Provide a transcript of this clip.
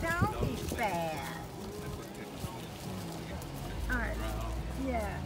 Don't be sad. Alright. Yeah.